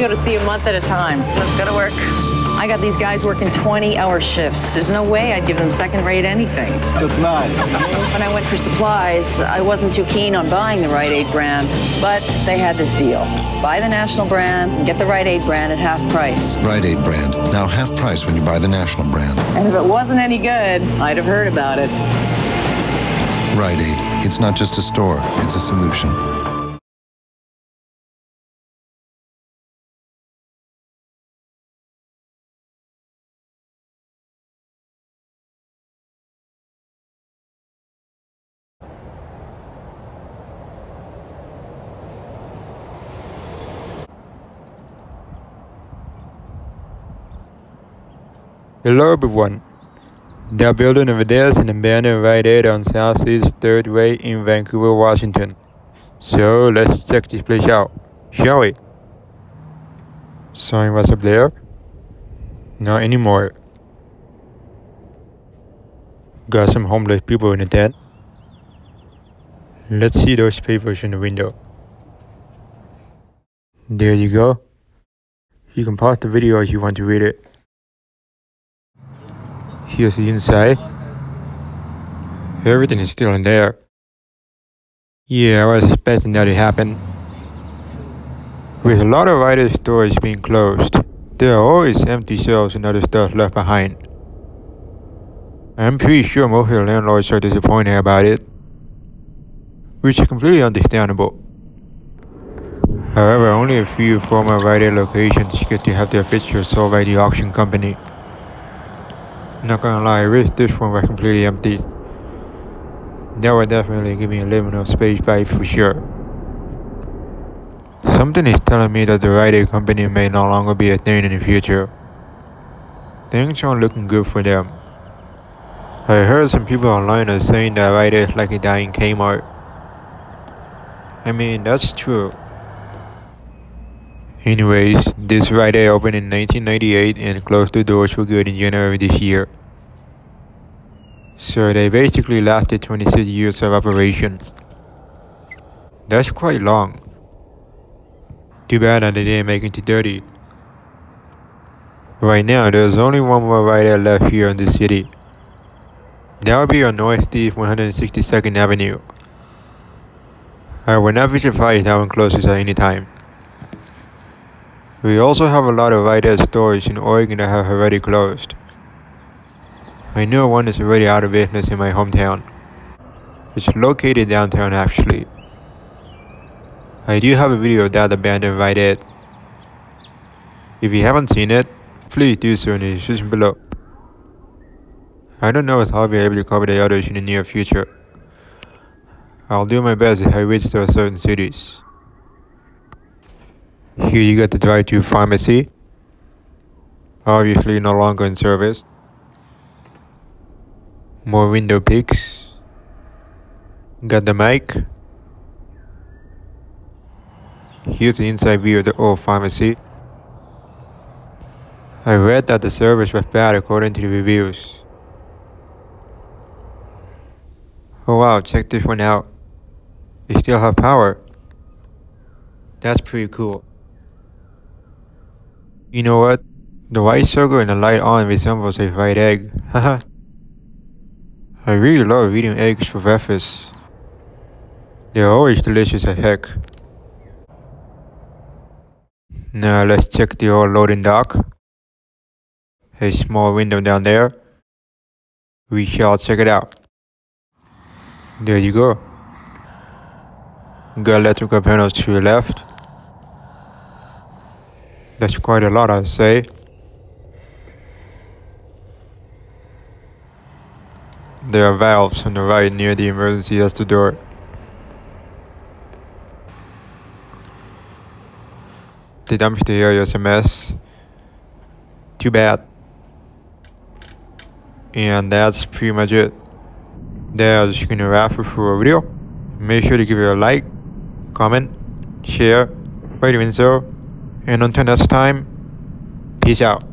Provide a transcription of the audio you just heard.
We go to see a month at a time. Let's go to work. I got these guys working 20-hour shifts. There's no way I'd give them second-rate anything. Good night. When I went for supplies, I wasn't too keen on buying the Rite Aid brand, but they had this deal. Buy the national brand and get the Rite Aid brand at half price. Rite Aid brand, now half price when you buy the national brand. And if it wasn't any good, I'd have heard about it. Rite Aid, it's not just a store, it's a solution. Hello everyone. They're building over there's an abandoned Rite Aid on Southeast 3rd Way in Vancouver, Washington. So let's check this place out, shall we? Sign was up there? Not anymore. Got some homeless people in the tent. Let's see those papers in the window. There you go. You can pause the video if you want to read it. Here's the inside. Everything is still in there. Yeah, I was expecting that to happen. With a lot of Aid stores being closed, there are always empty shelves and other stuff left behind. I'm pretty sure most of the landlords are disappointed about it, which is completely understandable. However, only a few former Rite Aid locations get to have their fixtures sold by the auction company. Not gonna lie, I wish this one was completely empty. That would definitely give me a little more space back for sure. Something is telling me that the Rite company may no longer be a thing in the future. Things aren't looking good for them. I heard some people online are saying that Rite is like a dying Kmart. I mean, that's true. Anyways, this Rite opened in 1998 and closed the doors for good in January this year. So they basically lasted 26 years of operation. That's quite long. Too bad that they didn't make it to 30. Right now, there's only one more Rite Aid left here in the city. That would be on Northeast 162nd Avenue. I will not be surprised that one closes at any time. We also have a lot of Aid stores in Oregon that have already closed. I know one is already out of business in my hometown. It's located downtown actually. I do have a video of that abandoned Rite Aid. If you haven't seen it, please do so in the description below. I don't know if I'll be able to cover the others in the near future. I'll do my best if I reach those certain cities. Here you got the drive-thru pharmacy. Obviously no longer in service. More window pics. Got the mic. Here's the inside view of the old pharmacy. I read that the service was bad according to the reviews. Oh wow, check this one out. They still have power. That's pretty cool. You know what? The white circle and the light on resembles a fried egg. Haha. I really love eating eggs for breakfast. They're always delicious as heck. Now let's check the old loading dock. A small window down there. We shall check it out. There you go. Got electrical panels to your left. That's quite a lot, I'd say. There are valves on the right near the emergency exit door. The dumpster area is a mess. Too bad. And that's pretty much it. Just gonna wrap it for a video. Make sure to give it a like, comment, share by doing so. And until next time, peace out.